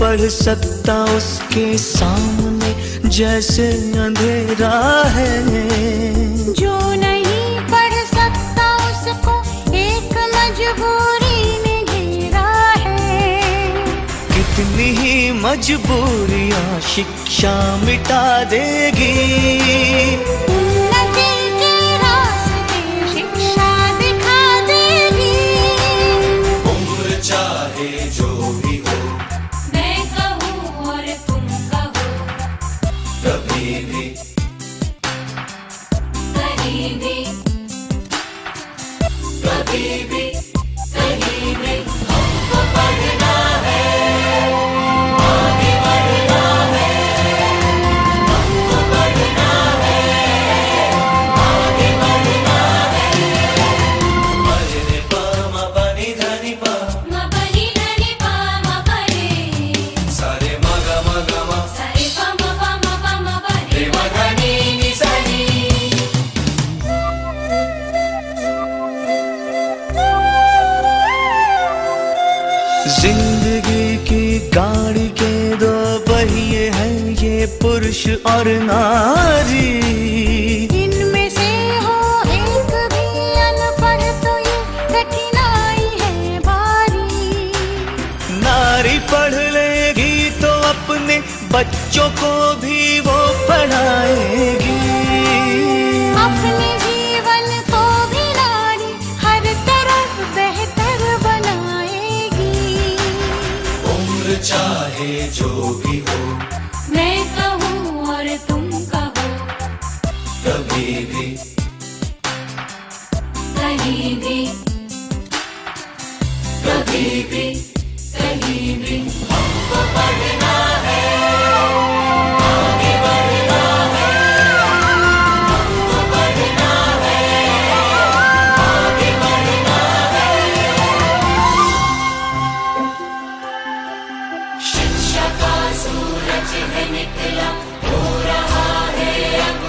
पढ़ सकता उसके सामने जैसे अंधेरा है। जो नहीं पढ़ सकता उसको एक मजबूरी ने घेरा है। कितनी ही मजबूरियाँ शिक्षा मिटा देगी। कभी ज़िंदगी की गाड़ी के दो पहिए हैं ये पुरुष और नारी। इनमें से हो एक भी अनपढ़ तो ये कठिनाई है भारी। नारी पढ़ लेगी तो अपने बच्चों को भी वो चाहे जो भी हो। मैं कहूँ और तुम कहो। कभी भी। कहीं भी। कभी भी। कहीं भी। सूरज है निकला हो रहा है अब